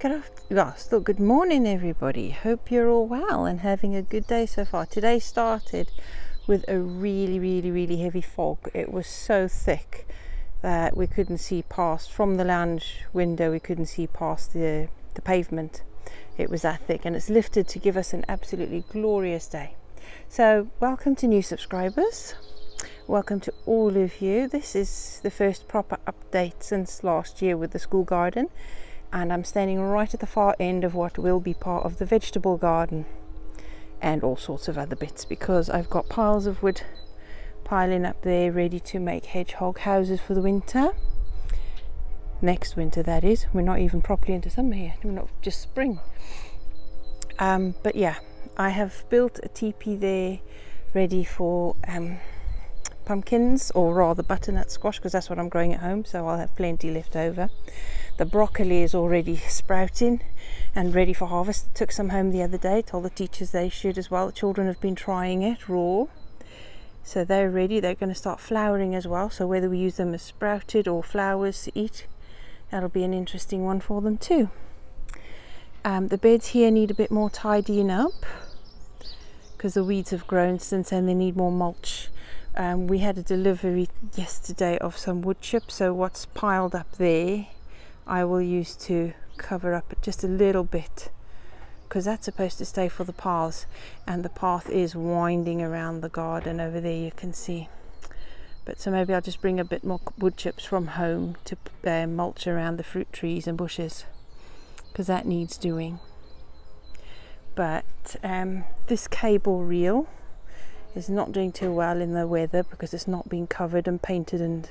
Good afternoon, well, good morning, everybody. Hope you're all well and having a good day so far. Today started with a really, really, really heavy fog. It was so thick that we couldn't see past from the lounge window. We couldn't see past the the pavement. It was that thick, and it's lifted to give us an absolutely glorious day. So, welcome to new subscribers. Welcome to all of you. This is the first proper update since last year with the school garden and I'm standing right at the far end of what will be part of the vegetable garden and all sorts of other bits because I've got piles of wood piling up there ready to make hedgehog houses for the winter. Next winter that is. We're not even properly into summer yet we're not just spring. Um, but yeah I have built a teepee there ready for um, pumpkins or rather butternut squash because that's what I'm growing at home so I'll have plenty left over the broccoli is already sprouting and ready for harvest. Took some home the other day, told the teachers they should as well. The children have been trying it raw. So they're ready. They're going to start flowering as well. So whether we use them as sprouted or flowers to eat, that'll be an interesting one for them too. Um, the beds here need a bit more tidying up because the weeds have grown since then. They need more mulch. Um, we had a delivery yesterday of some wood chips, so what's piled up there I will use to cover up just a little bit because that's supposed to stay for the paths and the path is winding around the garden over there you can see. But so maybe I'll just bring a bit more wood chips from home to uh, mulch around the fruit trees and bushes because that needs doing. But um, this cable reel is not doing too well in the weather because it's not being covered and painted and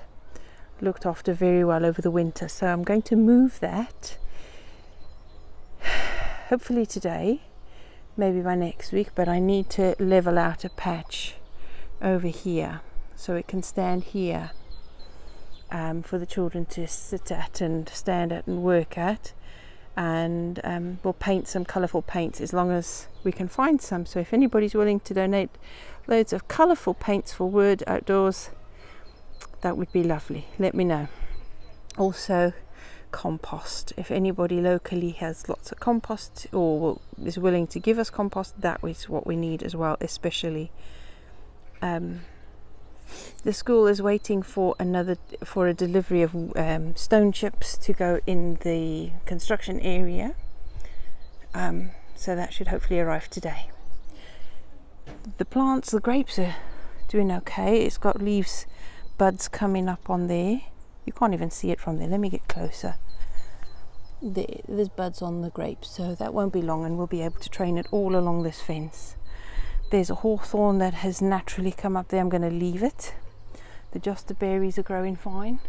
looked after very well over the winter. So I'm going to move that hopefully today, maybe by next week, but I need to level out a patch over here so it can stand here um, for the children to sit at and stand at and work at. And um, we'll paint some colourful paints as long as we can find some. So if anybody's willing to donate loads of colourful paints for Word Outdoors, that would be lovely. Let me know. Also, compost. If anybody locally has lots of compost or is willing to give us compost, that is what we need as well, especially. Um, the school is waiting for another for a delivery of um, stone chips to go in the construction area. Um, so that should hopefully arrive today. The plants, the grapes are doing okay. It's got leaves buds coming up on there. You can't even see it from there. Let me get closer. There, there's buds on the grapes, so that won't be long and we'll be able to train it all along this fence. There's a hawthorn that has naturally come up there. I'm going to leave it. The jostaberries are growing fine.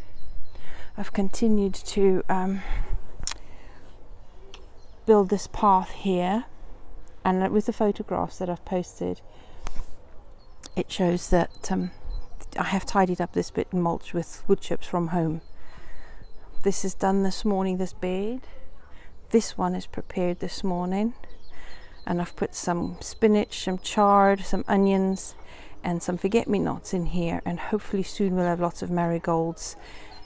I've continued to um, build this path here and with the photographs that I've posted it shows that um, I have tidied up this bit and mulch with wood chips from home. This is done this morning, this bed. This one is prepared this morning. And I've put some spinach, some chard, some onions, and some forget-me-nots in here. And hopefully soon we'll have lots of marigolds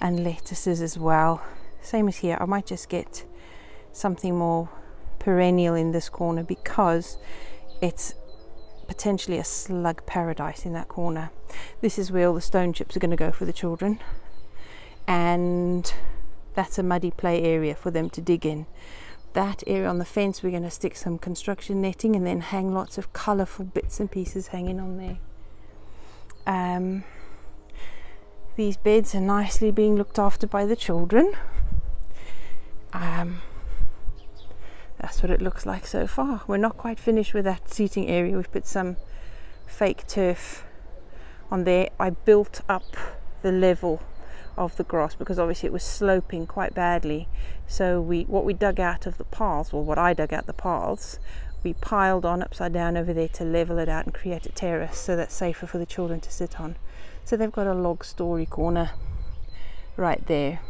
and lettuces as well. Same as here. I might just get something more perennial in this corner because it's potentially a slug paradise in that corner. This is where all the stone chips are going to go for the children. And that's a muddy play area for them to dig in. That area on the fence, we're going to stick some construction netting and then hang lots of colourful bits and pieces hanging on there. Um, these beds are nicely being looked after by the children. Um, that's what it looks like so far. We're not quite finished with that seating area. We've put some fake turf on there. I built up the level of the grass because obviously it was sloping quite badly. So we, what we dug out of the paths, or what I dug out the paths, we piled on upside down over there to level it out and create a terrace so that's safer for the children to sit on. So they've got a log story corner right there.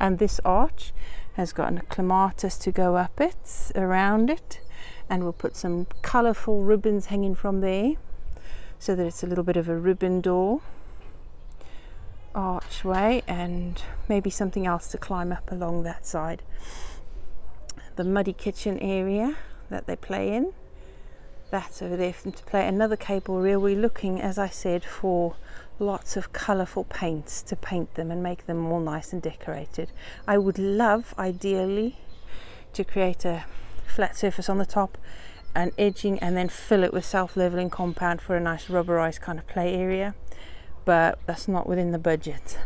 And this arch has got a clematis to go up it, around it, and we'll put some colourful ribbons hanging from there so that it's a little bit of a ribbon door archway and maybe something else to climb up along that side. the muddy kitchen area that they play in. That's over there for them to play. Another cable reel. We're looking, as I said, for lots of colourful paints to paint them and make them all nice and decorated. I would love, ideally, to create a flat surface on the top and edging and then fill it with self-leveling compound for a nice rubberized kind of play area but that's not within the budget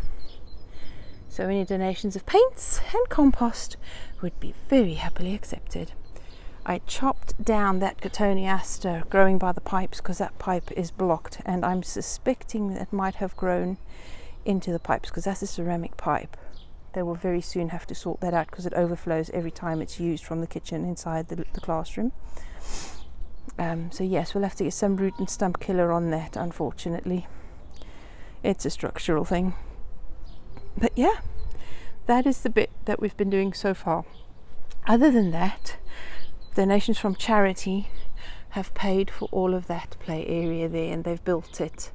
so any donations of paints and compost would be very happily accepted I chopped down that Cotoneaster growing by the pipes because that pipe is blocked and I'm suspecting that it might have grown into the pipes because that's a ceramic pipe. They will very soon have to sort that out because it overflows every time it's used from the kitchen inside the, the classroom. Um, so yes, we'll have to get some root and stump killer on that unfortunately. It's a structural thing. But yeah, that is the bit that we've been doing so far. Other than that, donations from charity have paid for all of that play area there and they've built it.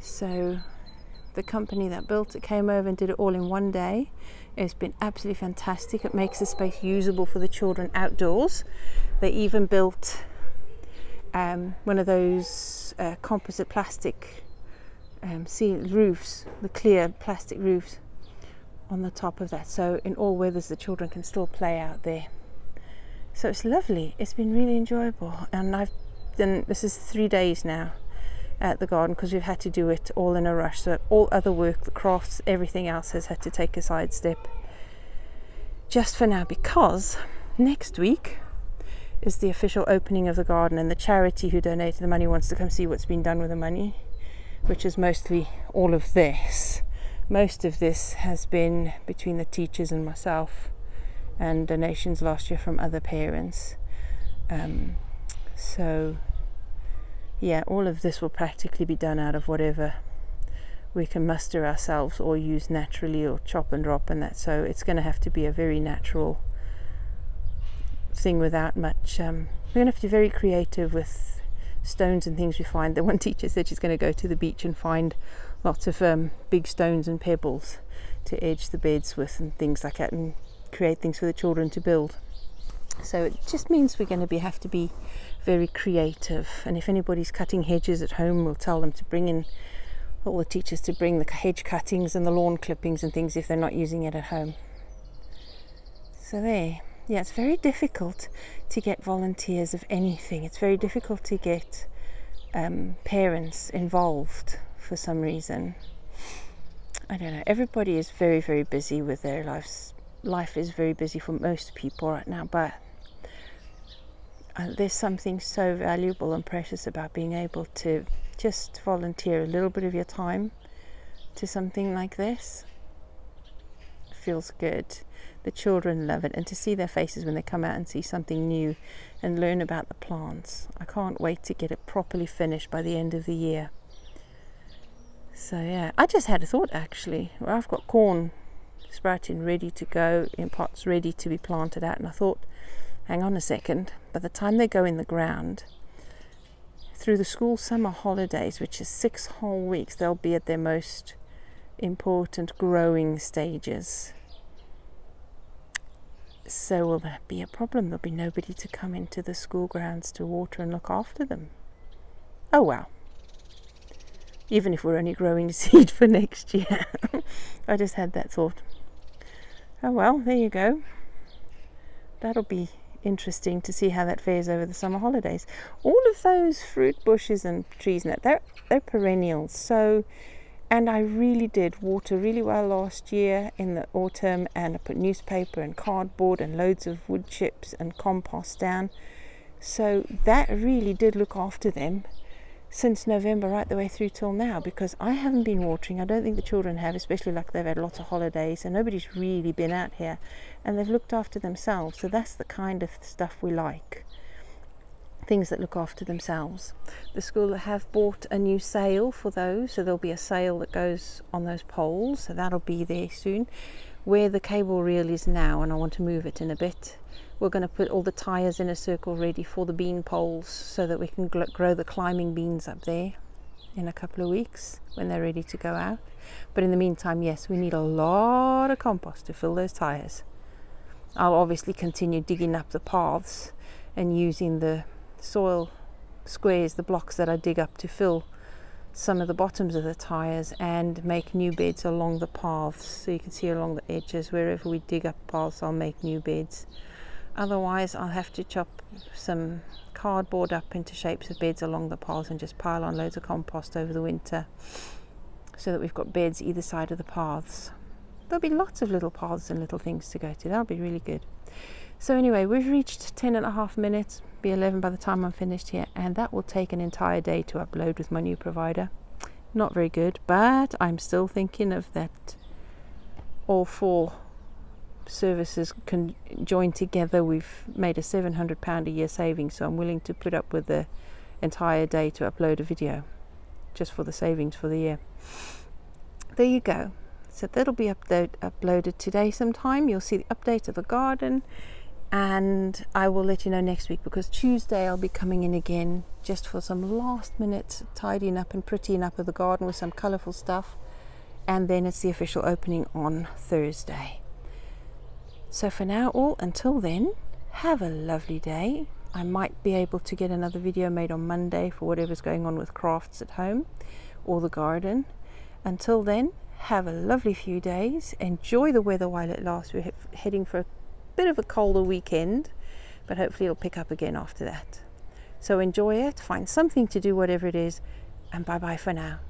So the company that built it came over and did it all in one day. It's been absolutely fantastic. It makes the space usable for the children outdoors. They even built um, one of those uh, composite plastic um, roofs, the clear plastic roofs on the top of that. So in all weathers the children can still play out there. So it's lovely. It's been really enjoyable, and I've done this is three days now at the garden because we've had to do it all in a rush. So all other work, the crafts, everything else has had to take a side step. Just for now, because next week is the official opening of the garden, and the charity who donated the money wants to come see what's been done with the money, which is mostly all of this. Most of this has been between the teachers and myself and donations last year from other parents. Um, so, yeah, all of this will practically be done out of whatever we can muster ourselves or use naturally or chop and drop and that. So, it's going to have to be a very natural thing without much. Um, we're going to have to be very creative with stones and things we find. The one teacher said she's going to go to the beach and find lots of um, big stones and pebbles to edge the beds with and things like that and create things for the children to build. So it just means we're going to be have to be very creative. And if anybody's cutting hedges at home, we'll tell them to bring in all the teachers to bring the hedge cuttings and the lawn clippings and things if they're not using it at home. So there. Yeah, it's very difficult to get volunteers of anything. It's very difficult to get um, parents involved for some reason. I don't know. Everybody is very, very busy with their lives life is very busy for most people right now, but uh, there's something so valuable and precious about being able to just volunteer a little bit of your time to something like this. It feels good. The children love it, and to see their faces when they come out and see something new and learn about the plants. I can't wait to get it properly finished by the end of the year. So, yeah, I just had a thought actually. Well, I've got corn sprouting ready to go in pots ready to be planted out. And I thought hang on a second by the time they go in the ground through the school summer holidays which is six whole weeks they'll be at their most important growing stages. So will that be a problem? There'll be nobody to come into the school grounds to water and look after them. Oh well. Even if we're only growing seed for next year. I just had that thought Oh well, there you go. That'll be interesting to see how that fares over the summer holidays. All of those fruit bushes and trees and that, they're, they're perennials. So, and I really did water really well last year in the autumn and I put newspaper and cardboard and loads of wood chips and compost down. So that really did look after them since November right the way through till now because I haven't been watering. I don't think the children have, especially like they've had lots of holidays and nobody's really been out here and they've looked after themselves. So that's the kind of stuff we like. Things that look after themselves. The school have bought a new sail for those, so there'll be a sail that goes on those poles, so that'll be there soon. Where the cable reel is now, and I want to move it in a bit, we're going to put all the tires in a circle ready for the bean poles so that we can grow the climbing beans up there in a couple of weeks when they're ready to go out. But in the meantime, yes, we need a lot of compost to fill those tires. I'll obviously continue digging up the paths and using the soil squares, the blocks that I dig up to fill some of the bottoms of the tires and make new beds along the paths. So you can see along the edges, wherever we dig up paths, I'll make new beds. Otherwise, I'll have to chop some cardboard up into shapes of beds along the paths and just pile on loads of compost over the winter so that we've got beds either side of the paths. There'll be lots of little paths and little things to go to. That'll be really good. So anyway, we've reached 10 and a half minutes, be 11 by the time I'm finished here, and that will take an entire day to upload with my new provider. Not very good, but I'm still thinking of that all four services can join together. We've made a 700 pound a year saving, so I'm willing to put up with the entire day to upload a video just for the savings for the year. There you go. So that'll be upload, uploaded today sometime. You'll see the update of the garden and I will let you know next week because Tuesday I'll be coming in again just for some last minute tidying up and prettying up of the garden with some colourful stuff and then it's the official opening on Thursday. So for now all until then have a lovely day. I might be able to get another video made on Monday for whatever's going on with crafts at home or the garden. Until then have a lovely few days. Enjoy the weather while it lasts. We're he heading for a bit of a colder weekend, but hopefully it'll pick up again after that. So enjoy it, find something to do, whatever it is, and bye bye for now.